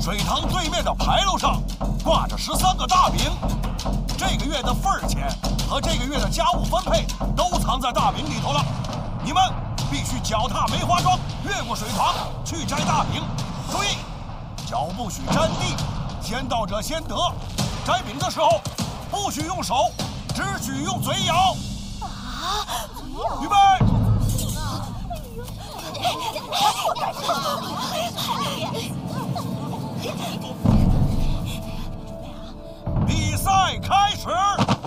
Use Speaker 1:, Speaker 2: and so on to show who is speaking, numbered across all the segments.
Speaker 1: 水塘对面的牌楼上挂着十三个大饼，这个月的份儿钱和这个月的家务分配都藏在大饼里头了。你们必须脚踏梅花桩，越过水塘去摘大饼。注意，脚不许沾地，先到者先得。摘饼的时候不许用手，只许用嘴咬。啊！预备！比赛开始。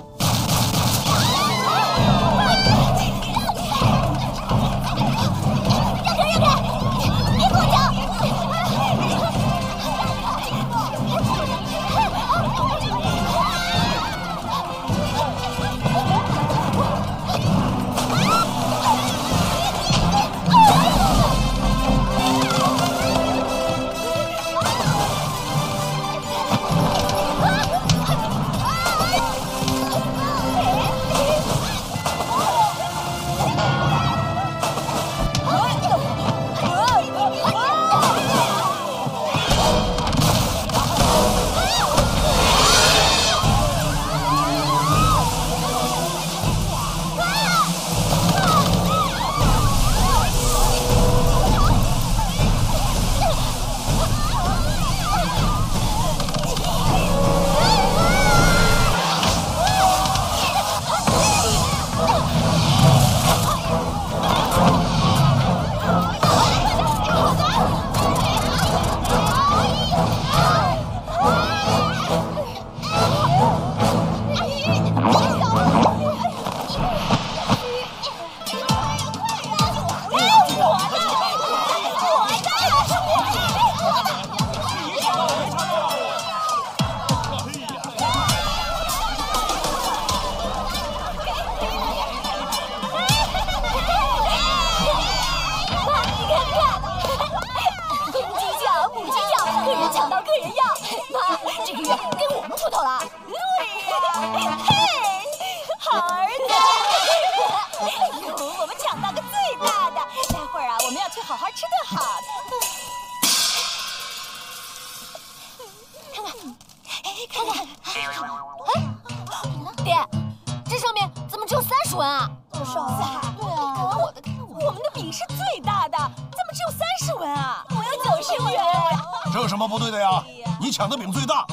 Speaker 1: 的饼最大，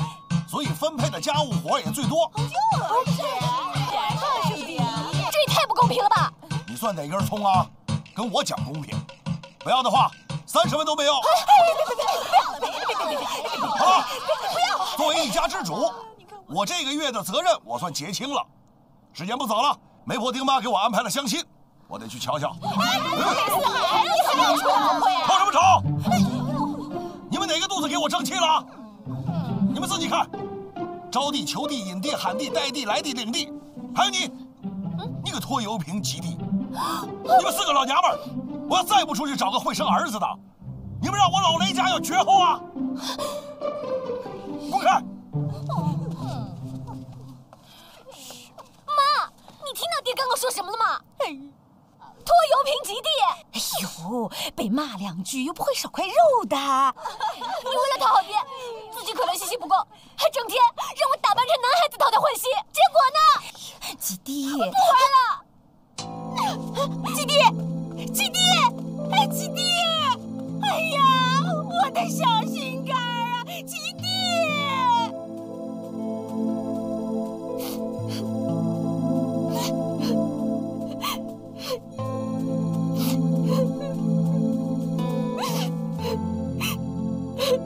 Speaker 1: 所以分配的家务活也最多。
Speaker 2: 就是，大兄弟，这也太不公平了吧！
Speaker 1: 你算哪根葱啊？跟我讲公平，不要的话，三十分都没有。
Speaker 2: 别别别别别别别别别别！
Speaker 1: 好了，不要。作为一家之主，我这个月的责任我算结清了。时间不早了，媒婆丁妈给我安排了相亲，我得去瞧瞧。吵什么吵？你们哪个肚子给我争气了？你们自己看，招地、求地、引地、喊地、带地、来地、领地，还有你，你个拖油瓶及地，你们四个老娘们儿，我要再不出去找个会生儿子的，你们让我老雷家要绝后啊！滚开！
Speaker 2: 妈，你听到爹刚刚说什么了吗？拖油瓶及地，哎呦，被骂两句又不会少块肉的。你为了讨好爹，自你可能信心不够，还整天让我打扮成男孩子讨他欢心，结果呢？及地，不玩了。及地，及地，哎，及地，哎呀，我的小心肝啊，及地。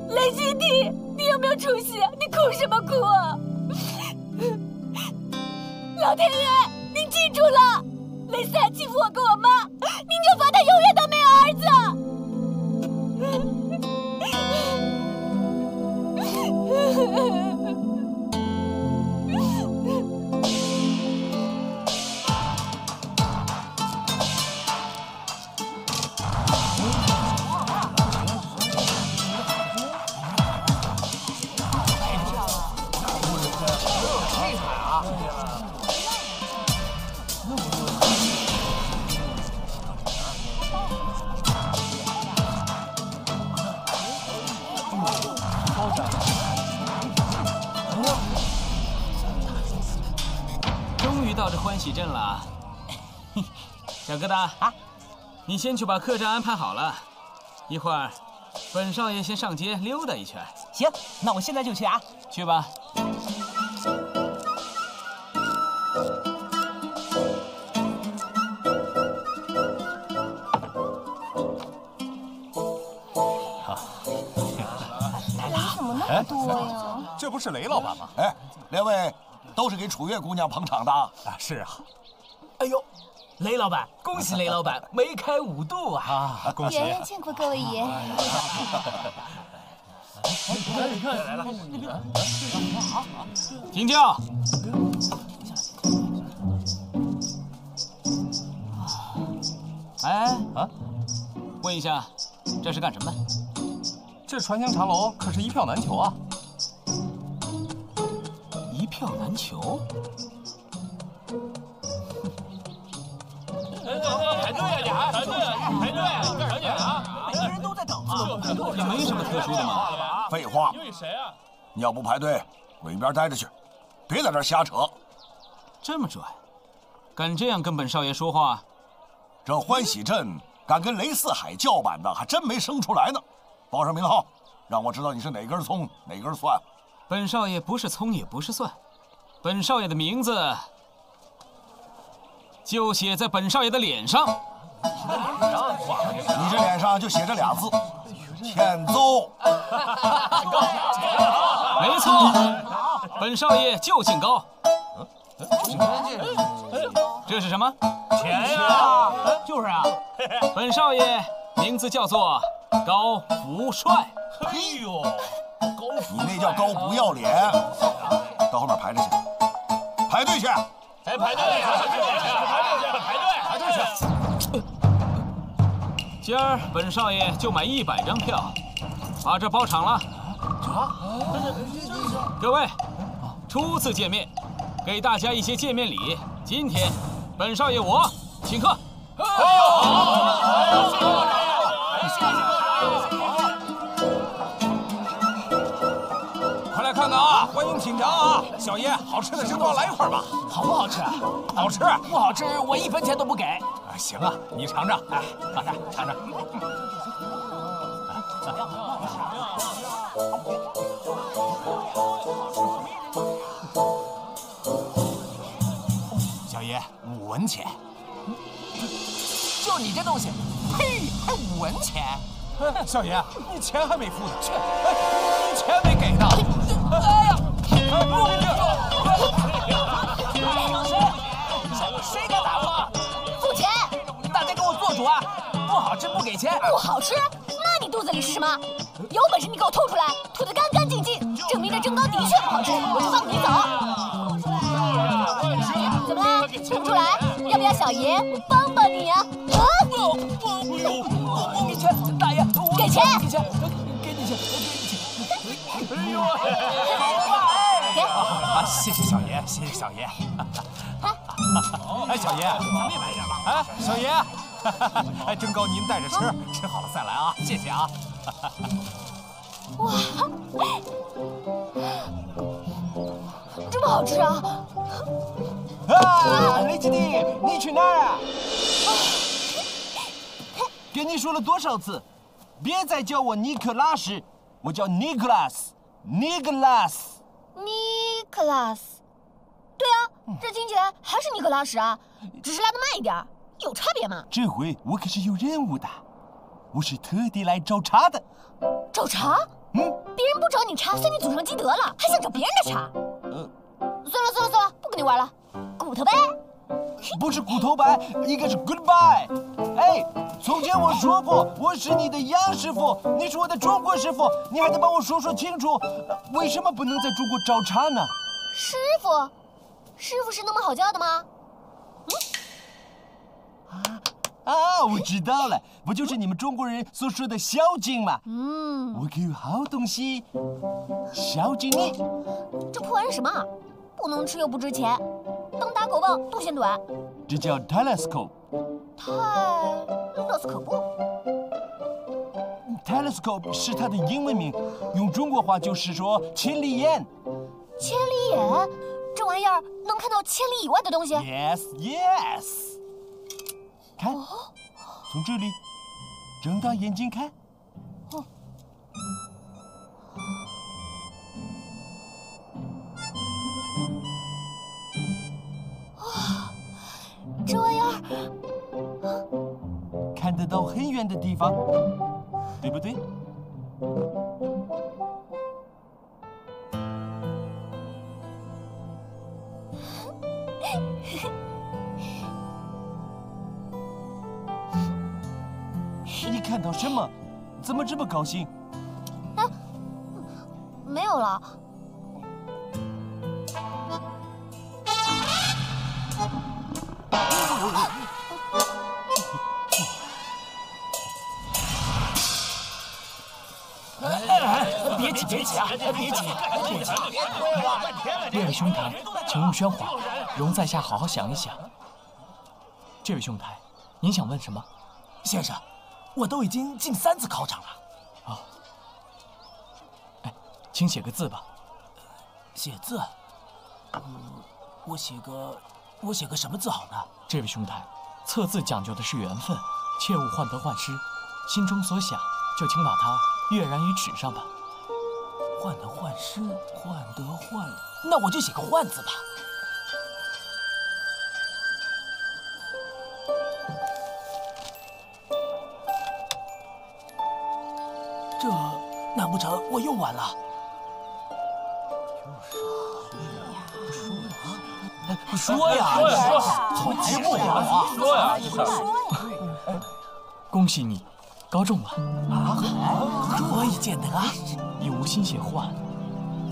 Speaker 2: 雷基弟，有没有出息？你哭什么哭啊？老天爷，您记住了，雷斯还欺负我跟我妈，您就罚他永远都没有儿子。
Speaker 3: 终于到这欢喜镇了，小疙瘩，你先去把客栈安排好了，一会儿本少爷先上街溜达一圈。
Speaker 4: 行，那我现在就去啊。
Speaker 3: 去吧。
Speaker 2: 多呀？
Speaker 1: 这不是雷老板吗？哎，两位都是给楚月姑娘捧场的啊？
Speaker 5: 是啊。
Speaker 4: 哎呦，雷老板，恭喜雷老板梅开五度啊！
Speaker 5: 啊，恭喜！
Speaker 2: 爷见过各位爷。
Speaker 3: 听教。哎啊，问一下，这是干什么的？
Speaker 5: 这传香茶楼可是一票难求啊！
Speaker 3: 一票难求。
Speaker 6: 排队啊，你还排队啊？排队干什么啊？
Speaker 4: 每个人都在等啊。
Speaker 3: 也没什么特殊的嘛。
Speaker 1: 废话，
Speaker 6: 因为谁啊？
Speaker 1: 你要不排队，滚一边待着去，别在这瞎扯。
Speaker 3: 这么拽，敢这样跟本少爷说话？
Speaker 1: 这欢喜镇敢跟雷四海叫板的，还真没生出来呢。报上名号，让我知道你是哪根葱哪根蒜。
Speaker 3: 本少爷不是葱也不是蒜，本少爷的名字就写在本少爷的脸上。
Speaker 1: 你这脸上就写着俩字：欠揍。
Speaker 3: 没错，本少爷就姓高。这是什么？
Speaker 6: 钱呀！
Speaker 4: 就是啊。
Speaker 3: 本少爷名字叫做高福帅。
Speaker 6: 哎呦，高
Speaker 1: 你那叫高不要脸。到后面排着去，排队去。
Speaker 6: 哎，排队，排队，排队，排队去。
Speaker 3: 今儿本少爷就买一百张票，把这包场了。啊各位，初次见面，给大家一些见面礼。今天，本少爷我请客。
Speaker 5: 快来看看啊！欢迎品尝啊！小爷，好吃的蒸糕来一块吧。
Speaker 4: 好不好吃？
Speaker 5: 好吃。
Speaker 4: 不好吃，我一分钱都不给。
Speaker 5: 啊，行啊，你尝尝。哎，来尝尝。小爷，五文钱。
Speaker 4: 就你这东西，呸，还五文钱？
Speaker 5: 哎，少爷，你钱还没付呢，去，哎，你钱没给呢。
Speaker 4: 哎呀！谁敢打我？
Speaker 2: 付钱。
Speaker 4: 大家给我做主啊！不好吃不给钱。
Speaker 2: 不好吃？那你肚子里是什么？有本事你给我吐出来，吐得干干净净，证明这蒸糕的确不好吃，我就放你走。怎么了？吐不出来？要不要小爷我帮帮你啊？
Speaker 4: 钱
Speaker 2: 给钱，
Speaker 4: 给你钱，给你钱。
Speaker 2: 给。
Speaker 5: 啊，谢谢小爷，谢谢小爷。哎，小爷，哎，小爷，哎，蒸糕您带着吃，吃好了再来啊，谢谢啊。
Speaker 2: 哇，这么好吃啊！
Speaker 7: 啊，雷基弟，你去哪儿啊？跟你说了多少次，别再叫我尼克拉什，我叫尼克拉斯，尼克拉斯。
Speaker 2: 尼克拉斯，对啊，这听起来还是尼克拉什啊，只是拉的慢一点，有差别吗？
Speaker 7: 这回我可是有任务的，我是特地来找茬的。
Speaker 2: 找茬？
Speaker 7: 嗯，
Speaker 2: 别人不找你茬，算你祖上积德了，还想找别人的茬？
Speaker 7: 呃，
Speaker 2: 算了算了算了，不跟你玩了，骨头呗。
Speaker 7: 不是骨头白，应该是 goodbye。哎，从前我说过我是你的杨师傅，你是我的中国师傅，你还得帮我说说清楚，呃为什么不能在中国找茬呢？
Speaker 2: 师傅，师傅是那么好叫的吗？
Speaker 7: 啊啊，我知道了，不就是你们中国人所说的孝敬吗？
Speaker 2: 嗯，
Speaker 7: 我可有好东西孝敬你。
Speaker 2: 这破玩意什么啊？不能吃又不值钱，当打狗棒都嫌短。
Speaker 7: 这叫 telescope。
Speaker 2: 太乐斯可不。
Speaker 7: telescope 是它的英文名，用中国话就是说千里眼。
Speaker 2: 千里眼，这这玩意儿能看到千里以外的东西。
Speaker 7: Yes, yes。看，从这里睁大眼睛看。的地方，对不对？你看到什么？怎么这么高兴？
Speaker 2: 没有了。
Speaker 4: 别急，别急啊！别急，别急！列位兄台，请勿喧哗，容在下好好想一想。这位兄台，您想问什么？
Speaker 8: 先生，我都已经进三次考场了。
Speaker 4: 哦，哎请写个字吧。
Speaker 8: 写字，嗯，我写个，我写个什么字好呢？
Speaker 4: 这位兄台，测字讲究的是缘分，切勿患得患失。心中所想，就请把它跃然于纸上吧。
Speaker 8: 患得患失，患得患，那我就写个患字吧。这难不成我又完了？说呀，
Speaker 9: 说呀
Speaker 8: 好节目啊！
Speaker 9: 说呀，
Speaker 4: 恭喜你，高中了。
Speaker 8: 啊，何以见得啊？
Speaker 4: 以无心写幻，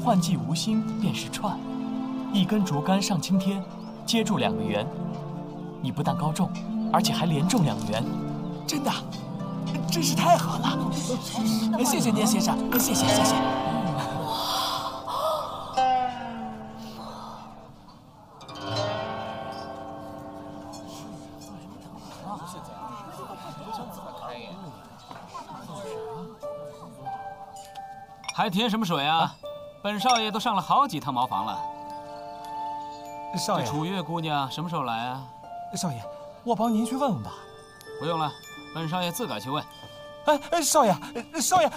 Speaker 4: 幻既无心便是串。一根竹竿上青天，接住两个圆。你不但高中，而且还连中两个圆。
Speaker 8: 真的，真是太好了！谢谢您，先生，谢谢谢谢。
Speaker 3: 添什么水啊？本少爷都上了好几趟茅房了。
Speaker 10: 少爷，
Speaker 3: 这楚月姑娘什么时候来啊？
Speaker 10: 少爷，我帮您去问问吧。
Speaker 3: 不用了，本少爷自个儿去问。
Speaker 10: 哎哎，少爷，少爷，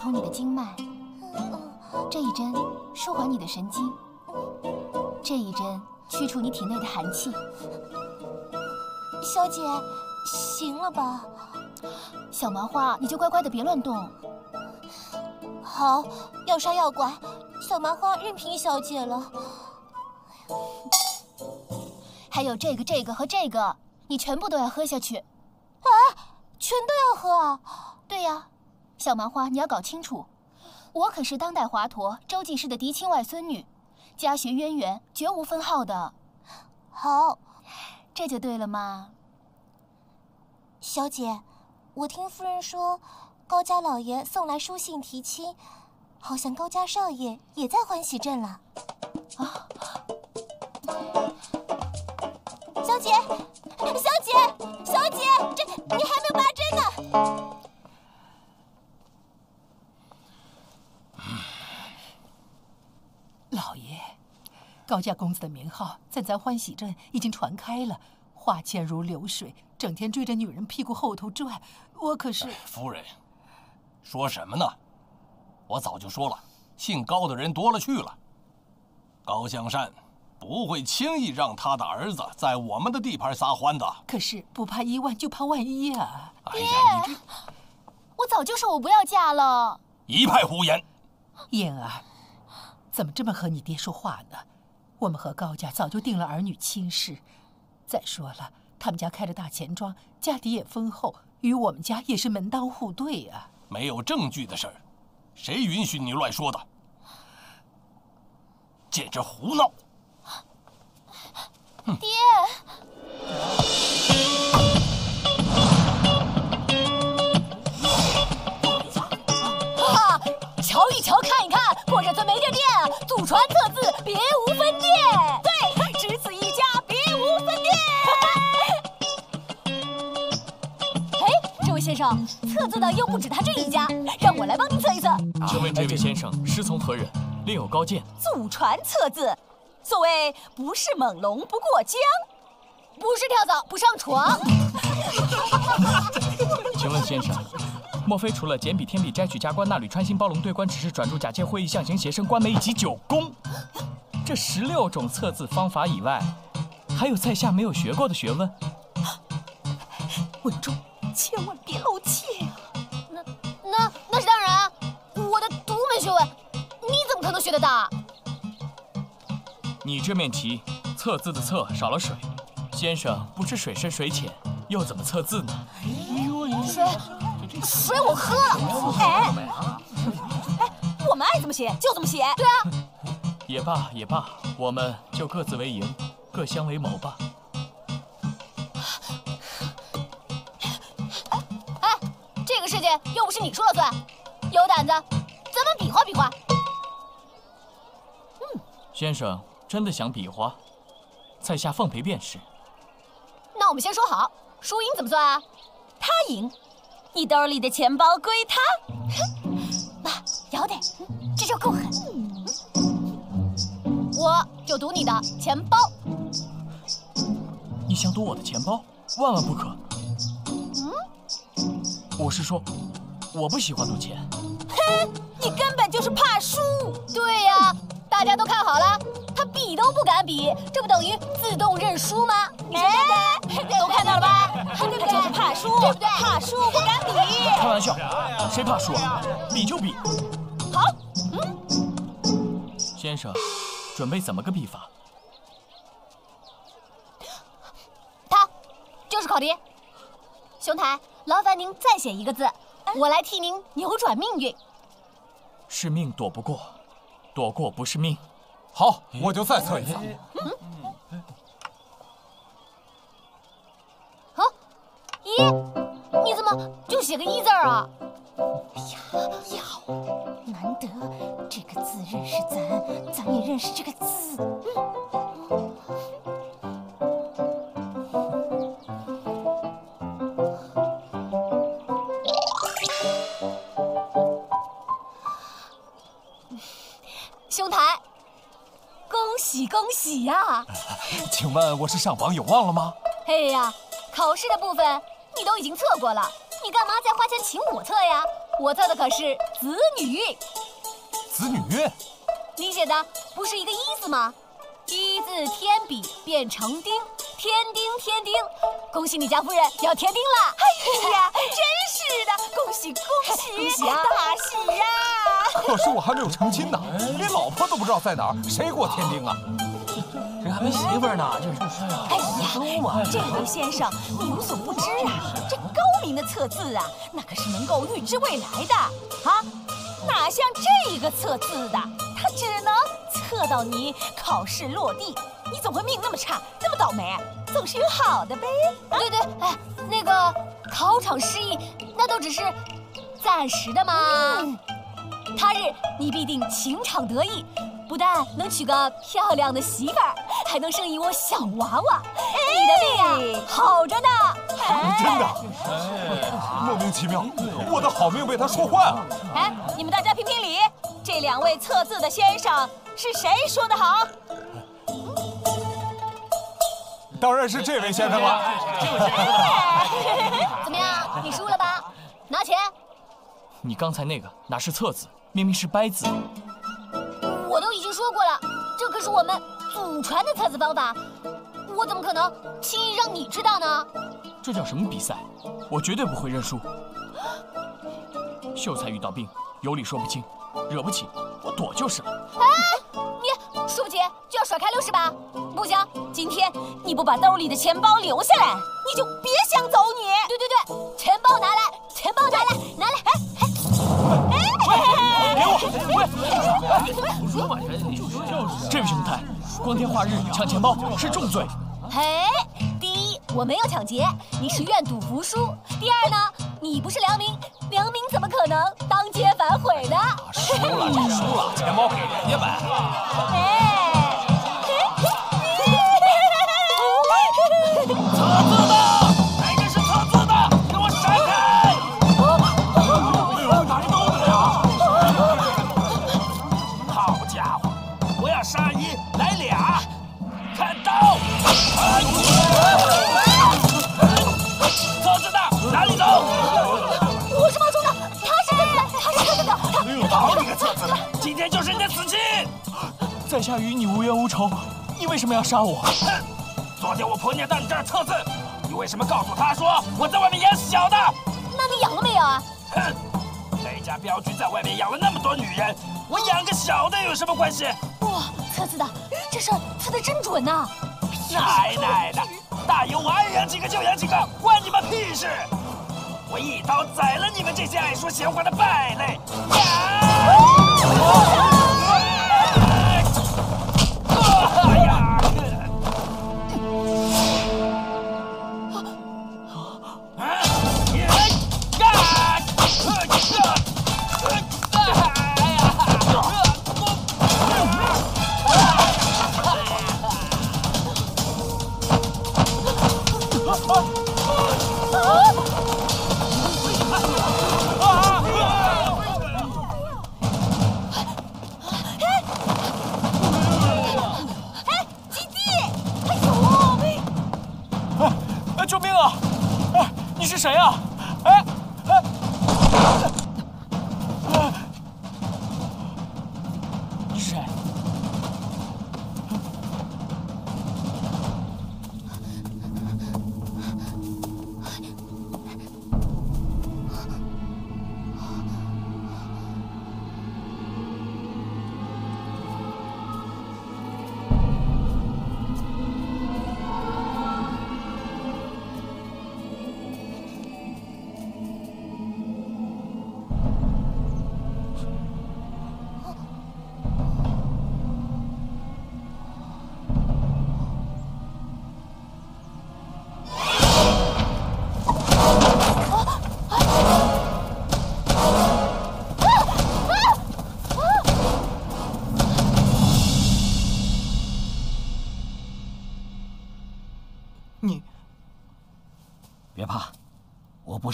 Speaker 2: 通你的经脉，这一针舒缓你的神经，这一针驱除你体内的寒气。
Speaker 10: 小姐，行了吧？
Speaker 2: 小麻花，你就乖乖的别乱动。
Speaker 10: 好，要杀要剐，小麻花任凭小姐了。
Speaker 2: 还有这个、这个和这个，你全部都要喝下去。
Speaker 10: 啊，全都要喝啊？
Speaker 2: 对呀，小麻花，你要搞清楚，我可是当代华佗周济世的嫡亲外孙女，家学渊源，绝无分号的。
Speaker 10: 好，
Speaker 2: 这就对了嘛。
Speaker 10: 小姐，我听夫人说，高家老爷送来书信提亲，好像高家少爷也在欢喜镇了。啊！小姐，小姐，小姐，这你还没拔针呢。
Speaker 11: 高家公子的名号在咱欢喜镇已经传开了，花钱如流水，整天追着女人屁股后头转。我可是
Speaker 1: 夫人，说什么呢？我早就说了，姓高的人多了去了。高向善不会轻易让他的儿子在我们的地盘撒欢的。
Speaker 11: 可是不怕一万就怕万一啊！
Speaker 1: 哎呀，你这
Speaker 2: 我早就说我不要嫁了。
Speaker 1: 一派胡言！
Speaker 11: 燕儿，怎么这么和你爹说话呢？我们和高家早就定了儿女亲事。再说了，他们家开着大钱庄，家底也丰厚，与我们家也是门当户对啊。
Speaker 1: 没有证据的事儿，谁允许你乱说的？简直胡闹！
Speaker 10: 爹，
Speaker 2: 破这村没这店，祖传测字，别无分店。对，只此一家，别无分店。哎，这位先生，测字的又不止他这一家，让我来帮您测一测。
Speaker 4: 请问这位先生师从何人？另有高见？
Speaker 2: 祖传测字，所谓不是猛龙不过江，不是跳蚤不上床。
Speaker 4: 请问先生，莫非除了简笔、天笔、摘取、加官、纳履、穿心、包龙、对官、指示、转注、假借、会意、象形、谐声、官媒以及九宫这十六种测字方法以外，还有在下没有学过的学问？
Speaker 2: 稳住，千万别露怯啊！那那那是当然啊，我的独门学问，你怎么可能学得到？
Speaker 4: 你这面旗测字的测少了水，先生不知水深水浅，又怎么测字呢？
Speaker 2: 水水我喝了，哎哎，我们爱怎么写就怎么写，对啊。
Speaker 4: 也罢也罢，我们就各自为营，各相为谋吧。
Speaker 2: 哎，这个事情又不是你说了算，有胆子，咱们比划比划。
Speaker 4: 先生真的想比划，在下奉陪便是。
Speaker 2: 那我们先说好，输赢怎么算啊？他赢，你兜里的钱包归他。妈，要得，这招够狠。我就赌你的钱包。
Speaker 4: 你想赌我的钱包？万万不可！
Speaker 2: 嗯，
Speaker 4: 我是说，我不喜欢赌钱。
Speaker 2: 哼，你根本就是怕输。对呀，大家都看好了，他比都不敢比，这不等于自动认输吗？哎，都看到了吧？他就是怕输，对不对？怕输不敢比。
Speaker 4: 开玩笑，谁怕输啊？比就比。
Speaker 2: 好，嗯，
Speaker 4: 先生，准备怎么个比法？
Speaker 2: 他就是考题。兄台，劳烦您再写一个字，我来替您扭转命运。
Speaker 4: 是命躲不过，躲过不是命。
Speaker 5: 好，我就再测一次。
Speaker 2: 啊，一，你怎么就写个一字儿啊？哎呀呀，难得这个字认识咱，咱也认识这个字。兄喜恭喜呀！
Speaker 5: 请问我是上榜有望了吗？
Speaker 2: 哎呀，考试的部分你都已经测过了，你干嘛再花钱请我测呀？我测的可是子女运。
Speaker 5: 子女运？
Speaker 2: 你写的不是一个一字吗？一字添笔变成丁，添丁天丁，恭喜你家夫人要添丁了！
Speaker 9: 哎呀，真是的，恭喜恭喜，
Speaker 2: 恭喜啊
Speaker 9: 大喜呀！
Speaker 5: 可是我还没有成亲呢，连老婆都不知道在哪儿，谁给我添丁啊？
Speaker 12: 这还没媳妇儿呢，这是
Speaker 9: 哎呀，这位先生，你有所不知啊，这高明的测字啊，那可是能够预知未来的啊，哪像这个测字的，他只能测到你考试落地。你怎么会命那么差，那么倒霉？总是有好的呗。
Speaker 2: 对对，哎，那个考场失意，那都只是暂时的嘛。他日你必定情场得意，不但能娶个漂亮的媳妇儿，还能生一窝小娃娃。你的命呀，好着呢。
Speaker 5: 真的？莫名其妙，我的好命被他说坏了。
Speaker 9: 哎，你们大家评评理，这两位测字的先生是谁说的好？
Speaker 5: 当然是这位先生了。
Speaker 2: 怎么样，你输了吧？拿钱。
Speaker 4: 你刚才那个哪是测字，明明是掰字。
Speaker 2: 我都已经说过了，这可是我们祖传的测字方法，我怎么可能轻易让你知道呢？
Speaker 4: 这叫什么比赛？我绝对不会认输。秀才遇到病，有理说不清，惹不起我躲就是了。
Speaker 2: 哎，你输不起就要甩开六十八？不行，今天你不把兜里的钱包留下来，你就别想走你。对对对，钱包拿来，钱包拿来，拿来。哎哎，
Speaker 4: 给我！这位兄台，光天化日抢钱包是重罪。
Speaker 2: 嘿，第一，我没有抢劫，你是愿赌服输；第二呢，你不是良民，良民怎么可能当街反悔呢？
Speaker 5: 输了就输了，钱包给人家呗。
Speaker 2: 哎，
Speaker 6: 今天就是你的死期！
Speaker 4: 在下与你无冤无仇，你为什么要杀我？
Speaker 6: 哼！昨天我婆娘到你这儿测字，你为什么告诉她说我在外面养小的？
Speaker 2: 那你养了没有啊？
Speaker 6: 哼！这家镖局在外面养了那么多女人，我养个小的有什么关系？
Speaker 2: 哇，测字的，这事儿测的真准呐！
Speaker 6: 奶奶的，大有我爱养几个就养几个，关你们屁事！我一刀宰了你们这些爱说闲话的败类！哎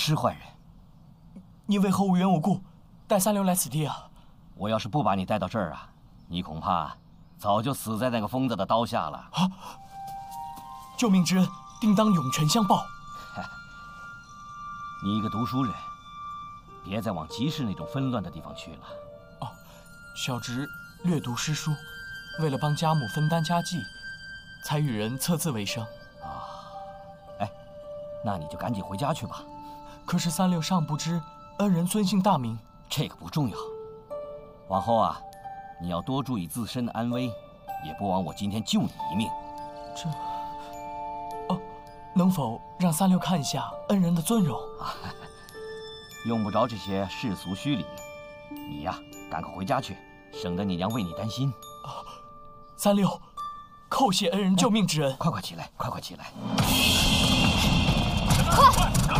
Speaker 4: 是
Speaker 7: 坏人。
Speaker 4: 你为何无缘无故带三流来此地啊？
Speaker 7: 我要是不把你带到这儿啊，你恐怕早就死在那个疯子的刀下了。
Speaker 4: 啊救命之恩，定当涌泉相报。
Speaker 7: 你一个读书人，别再往集市那种纷乱的地方去了。
Speaker 4: 哦小侄略读诗书，为了帮家母分担家计，才与人测字为生。
Speaker 7: 啊哎，那你就赶紧回家去吧。
Speaker 4: 可是三六尚不知恩人尊姓大名，
Speaker 7: 这个不重要。往后啊，你要多注意自身的安危，也不枉我今天救你一命。
Speaker 4: 这，哦，能否让三六看一下恩人的尊容？
Speaker 7: 用不着这些世俗虚礼。你呀，赶快回家去，省得你娘为你担心。
Speaker 4: 三六，叩谢恩人救命之恩。
Speaker 7: 快快起来，快快起来！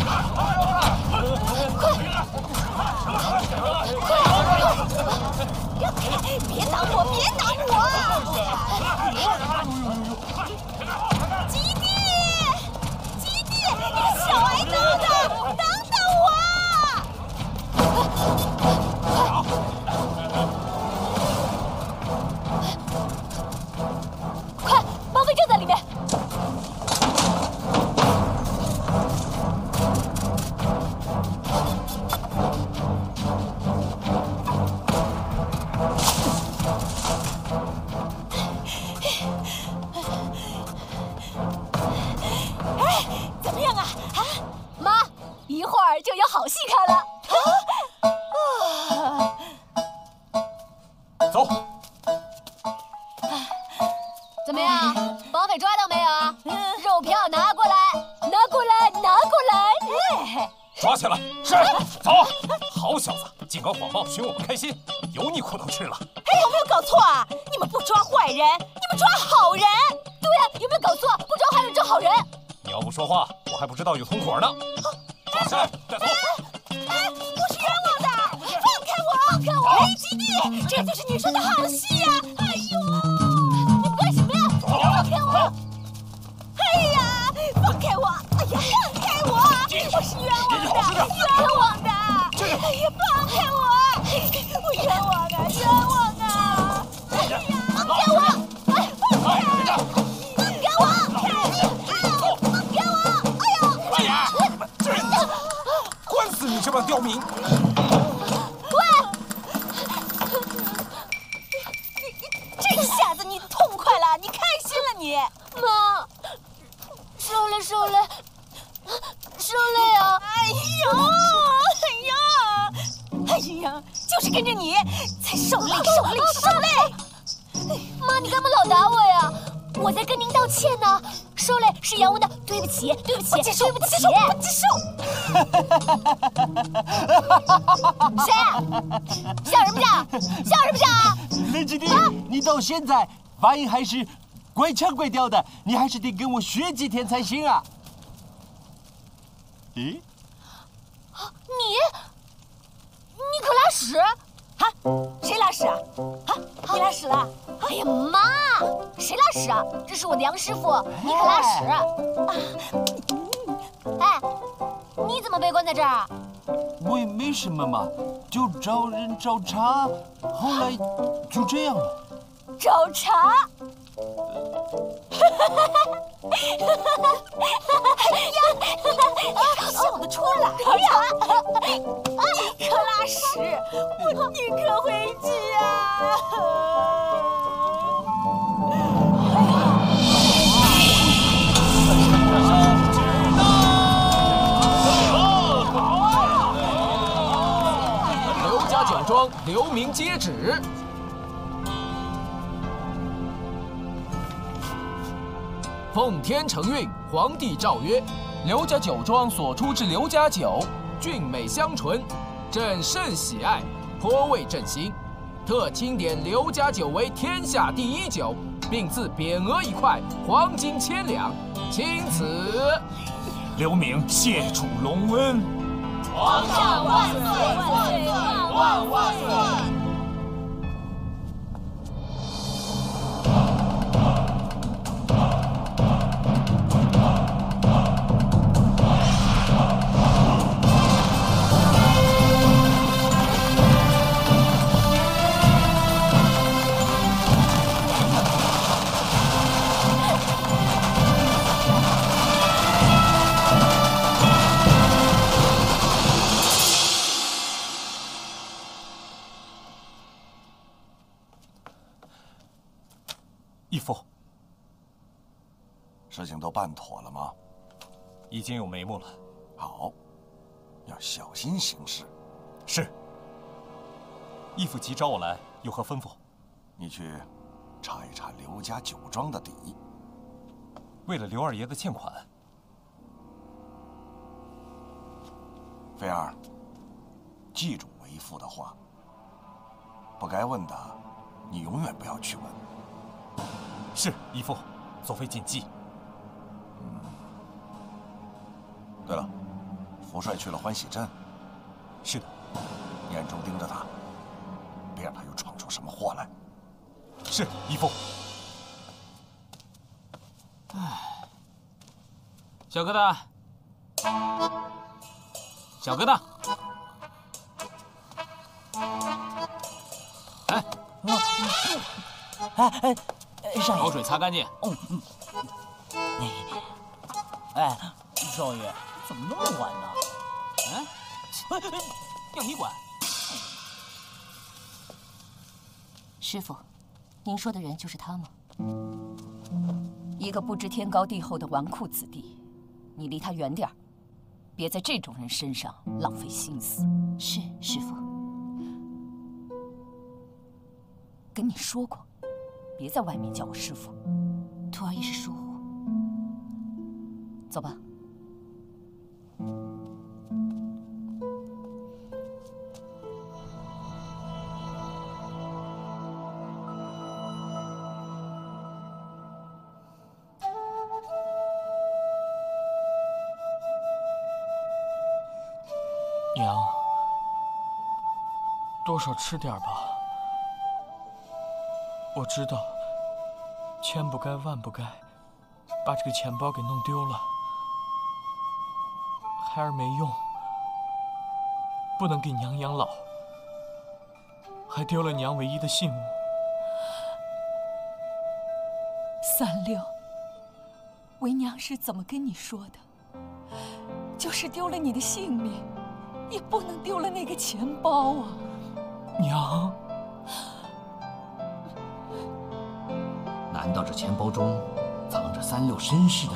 Speaker 2: 快
Speaker 9: 哎
Speaker 2: 呀！
Speaker 9: 哎呦，
Speaker 2: 你干什么呀？放开我！
Speaker 9: 哎呀，放开我！哎呀，放开我！我！是冤枉的，冤枉的！哎呀，放开我！我！冤枉啊，冤枉啊！哎呀，放开我！哎，放开！放开我！哎放开我！哎呦！
Speaker 5: 哎呀，关死你这帮刁民！
Speaker 7: 到现在发音还是怪腔怪调的，你还是得跟我学几天才行啊。咦？
Speaker 2: 你，你可拉屎？
Speaker 9: 啊？谁拉屎啊？啊？你拉屎了？
Speaker 2: 哎呀妈！谁拉屎啊？这是我的杨师傅，你可拉屎？啊！哎，你怎么被关在这儿啊？
Speaker 7: 我也没什么嘛，就找人找茬，后来就这样了。
Speaker 9: 找茬？哎呀，笑得出来呀！你可拉屎，我你可回去呀！
Speaker 13: 刘家酒庄刘明接旨。奉天承运，皇帝诏曰：刘家酒庄所出之刘家酒，俊美香醇，朕甚喜爱，颇为朕心。特钦点刘家酒为天下第一酒，并赐匾额一块，黄金千两，钦此。
Speaker 5: 刘明谢主隆恩。
Speaker 9: 皇上万岁万岁万万万岁！
Speaker 5: 已经有眉目了。
Speaker 1: 好，要小心行事。
Speaker 5: 是。义父急召我来，有何吩咐？
Speaker 1: 你去查一查刘家酒庄的底。
Speaker 5: 为了刘二爷的欠款。
Speaker 1: 菲儿，记住为父的话，不该问的，你永远不要去问。
Speaker 5: 是，义父，左非谨记。
Speaker 1: 对了，福帅去了欢喜镇。
Speaker 5: 是的，
Speaker 1: 眼中盯着他，别让他又闯出什么祸来。
Speaker 5: 是，义父。
Speaker 3: 唉，小疙瘩，小疙瘩，哎，
Speaker 12: 哎哎，少爷，
Speaker 3: 口水擦干净。
Speaker 12: 嗯嗯。哎，少爷，怎么那么晚呢？
Speaker 3: 哎，要你管？
Speaker 2: 师傅，您说的人就是他吗？一个不知天高地厚的纨绔子弟，你离他远点儿，别在这种人身上浪费心思。是师傅，跟你说过，别在外面叫我师傅。徒儿一时疏忽，走吧。
Speaker 4: 多少吃点吧。我知道，千不该万不该，把这个钱包给弄丢了，孩儿没用，不能给娘养老，还丢了娘唯一的信物。
Speaker 9: 三六，为娘是怎么跟你说的？就是丢了你的性命。也不能丢了那个钱包啊，
Speaker 4: 娘！
Speaker 14: 难道这钱包中藏着三六身世的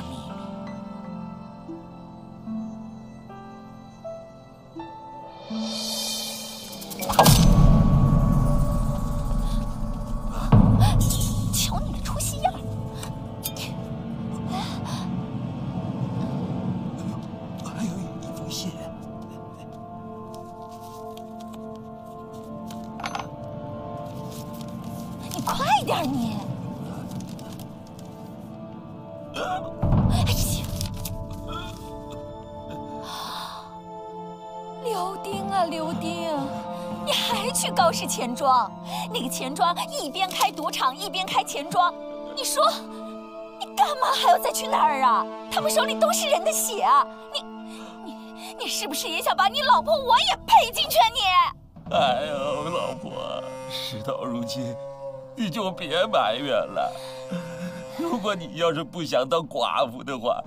Speaker 9: 钱庄一边开赌场一边开钱庄，你说你干嘛还要再去那儿啊？他们手里都是人的血啊！你你你是不是也想把你老婆我也赔进去啊你？
Speaker 15: 哎呦，老婆，事到如今，你就别埋怨了。如果你要是不想当寡妇的话，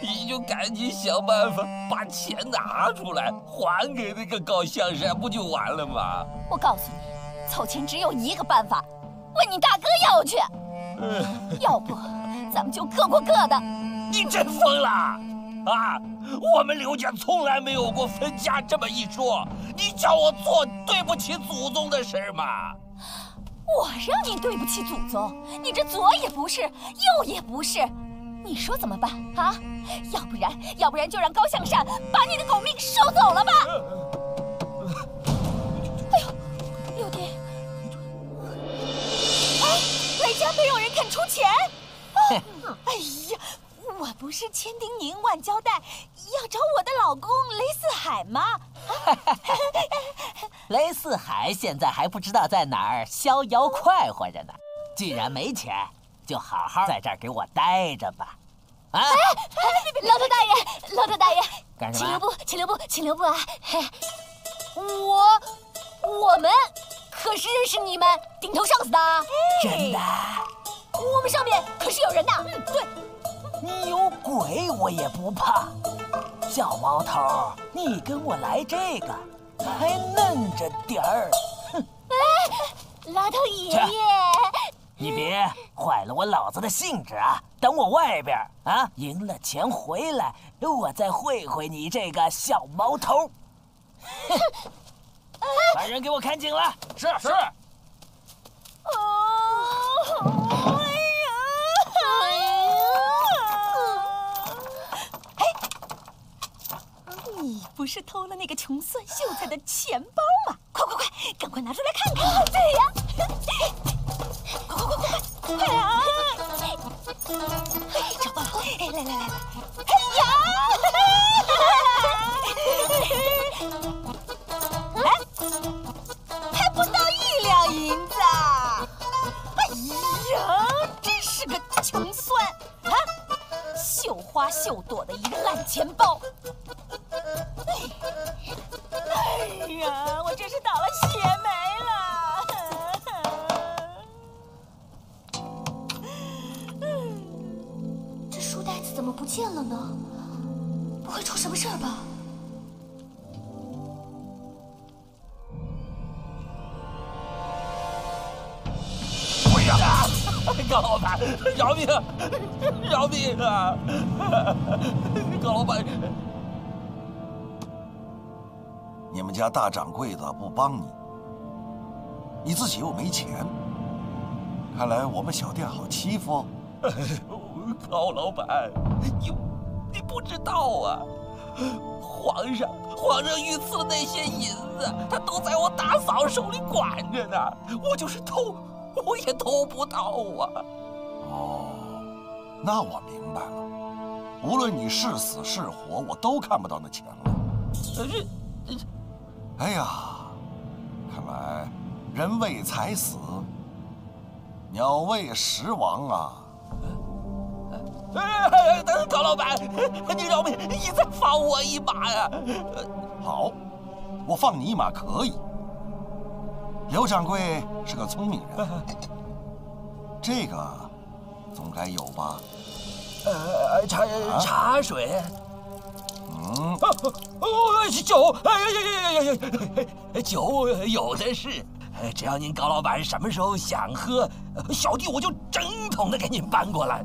Speaker 15: 你就赶紧想办法把钱拿出来还给那个高向山，不就完了吗？
Speaker 2: 我告诉你，凑钱只有一个办法，问你大哥要去。嗯要不，咱们就各过各的。
Speaker 15: 你真疯了啊！我们刘家从来没有过分家这么一说，你叫我做对不起祖宗的事吗？
Speaker 2: 我让你对不起祖宗，你这左也不是，右也不是，你说怎么办啊？要不然，要不然就让高向善把你的狗命收走了吧！家没有人肯出钱。啊，哎呀，我不是千叮咛万交代要找我的老公雷四海吗？
Speaker 8: 雷四海现在还不知道在哪儿逍遥快活着呢。既然没钱，就好好在这儿给我待着吧。啊！
Speaker 2: 哎！老头大爷，老头大爷，
Speaker 8: 干什么？
Speaker 2: 请留步，请留步，请留步啊！我我们可是认识你们顶头上司的。
Speaker 8: 真的？
Speaker 2: 我们上面可是有人的。嗯，对。
Speaker 8: 你有鬼我也不怕。小毛头，你跟我来这个，还嫩着点儿。哼！
Speaker 2: 哎，老头爷爷，
Speaker 8: 你别坏了我老子的兴致啊！等我外边啊赢了钱回来，我再会会你这个小毛头。哼！把人给我看紧了！
Speaker 3: 是是。
Speaker 9: 哦，哎呀！哎，你不是偷了那个穷酸秀才的钱包吗？快快快，赶快拿出来看看！对呀，快快快快快，快啊！哎，找到了！哎，来来来来，哎呀！就躲的一个烂钱包。哎呀，我真是倒了血霉了！
Speaker 10: 这书呆子怎么不见了呢？不会出什么事儿吧？
Speaker 15: 高老板，饶命！饶命啊！高老板，
Speaker 1: 你们家大掌柜的不帮你，你自己又没钱，看来我们小店好欺负。
Speaker 15: 高老板，你你不知道啊！皇上，皇上御赐的那些银子，他都在我大嫂手里管着呢。我就是偷，我也偷不到啊。
Speaker 1: 哦，那我明白了。无论你是死是活，我都看不到那钱了。
Speaker 15: 这，
Speaker 1: 哎呀，看来人为财死，鸟为食亡啊！
Speaker 15: 哎，高老板，你饶命，你再放我一马呀！
Speaker 1: 好，我放你一马可以。刘掌柜是个聪明人，这个总该有吧？
Speaker 15: 呃，茶茶水。
Speaker 1: 嗯，
Speaker 15: 哦，酒，哎呀呀呀呀呀，酒有的是。只要您高老板什么时候想喝，小弟我就整桶的给您搬过来。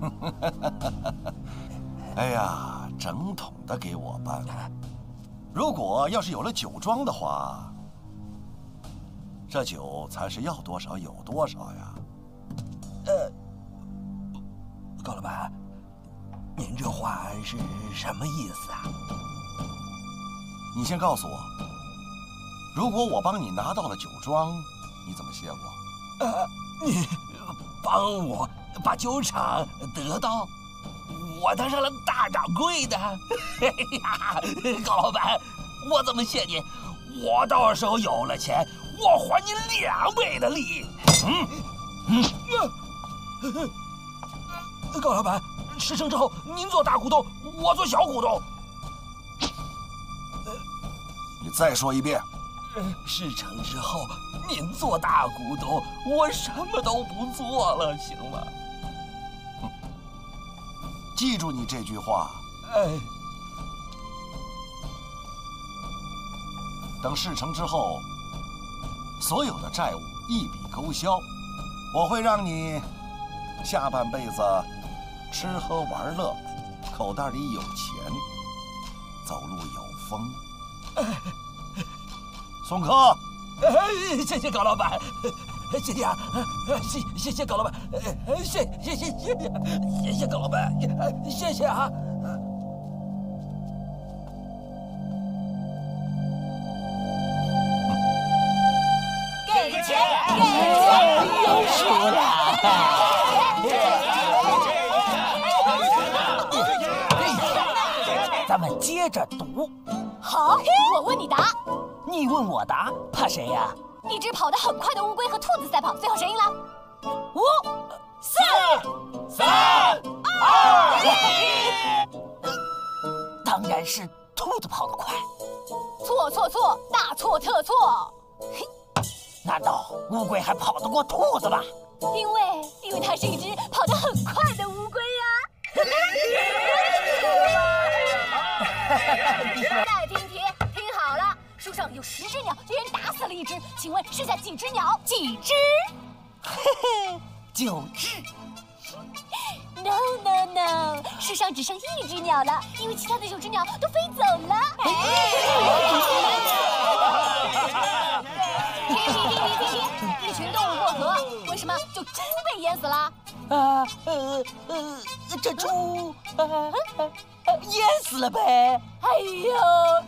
Speaker 1: 哎呀，整桶的给我搬。如果要是有了酒庄的话，这酒才是要多少有多少呀。
Speaker 15: 呃，高老板，您这话是什么意思啊？
Speaker 1: 你先告诉我，如果我帮你拿到了酒庄，你怎么谢我？
Speaker 15: 呃，你帮我。把酒厂得到，我当上了大掌柜的。哎呀，高老板，我怎么谢你？我到时候有了钱，我还你两倍的利益。嗯嗯，高老板，事成之后您做大股东，我做小股东。
Speaker 1: 你再说一遍。
Speaker 15: 事成之后您做大股东，我什么都不做了，行吗？
Speaker 1: 记住你这句话。
Speaker 15: 哎，
Speaker 1: 等事成之后，所有的债务一笔勾销，我会让你下半辈子吃喝玩乐，口袋里有钱，走路有风。送客。
Speaker 15: 哎，谢谢高老板。谢谢啊，谢谢谢高老板，谢谢谢谢谢谢谢高老板，谢谢啊。
Speaker 8: 咱们接着读。
Speaker 2: 好，我问你答。
Speaker 8: 你问我答，怕谁呀？
Speaker 2: 一只跑得很快的乌龟和兔子赛跑，最后谁赢了？五、
Speaker 9: 四、
Speaker 15: 三、二、
Speaker 9: 一。
Speaker 8: 当然是兔子跑得快。
Speaker 2: 错错错，大错特错！
Speaker 8: 嘿，难道乌龟还跑得过兔子吗？
Speaker 2: 因为，因为它是一只跑得很快的乌龟呀！再听题，听好了。树上有十只鸟，被人打死了一只，请问剩下几只鸟？几只？
Speaker 8: 嘿嘿九只。
Speaker 2: No no no，世上只剩一只鸟了，因为其他的九只鸟都飞走了。一群动物过河，为什么就猪被淹死了？
Speaker 8: 啊，呃呃，这猪啊啊啊淹死了呗！
Speaker 2: 哎呦，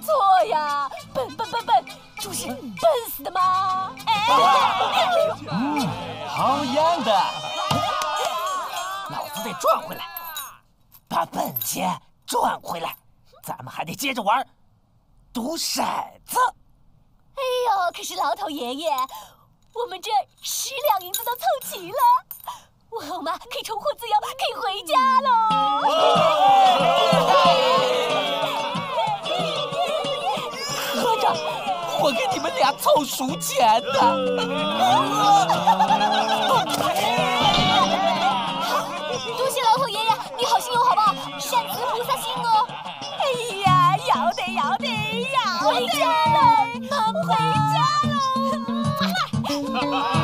Speaker 2: 错呀！笨笨笨笨，猪是笨死的吗？
Speaker 7: 嗯，好样的！
Speaker 8: 老子得赚回来，把本钱赚回来，咱们还得接着玩赌骰子。
Speaker 2: 哎呦，可是老头爷爷，我们这十两银子都凑齐了，我和我妈可以重获自由，可以回家喽。
Speaker 8: 合着我给你们俩凑数钱的。
Speaker 2: 我回家了。